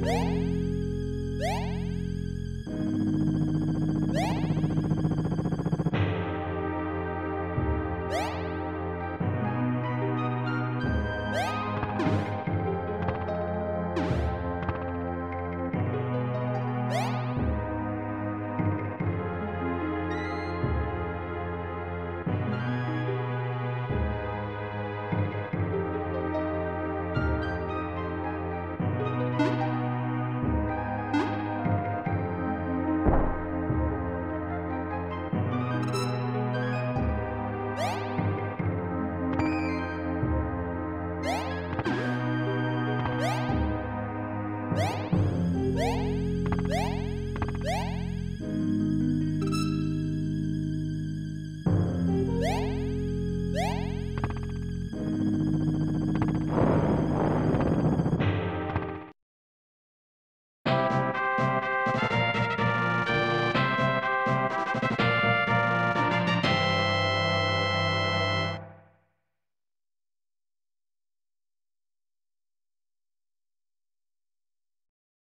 Bye.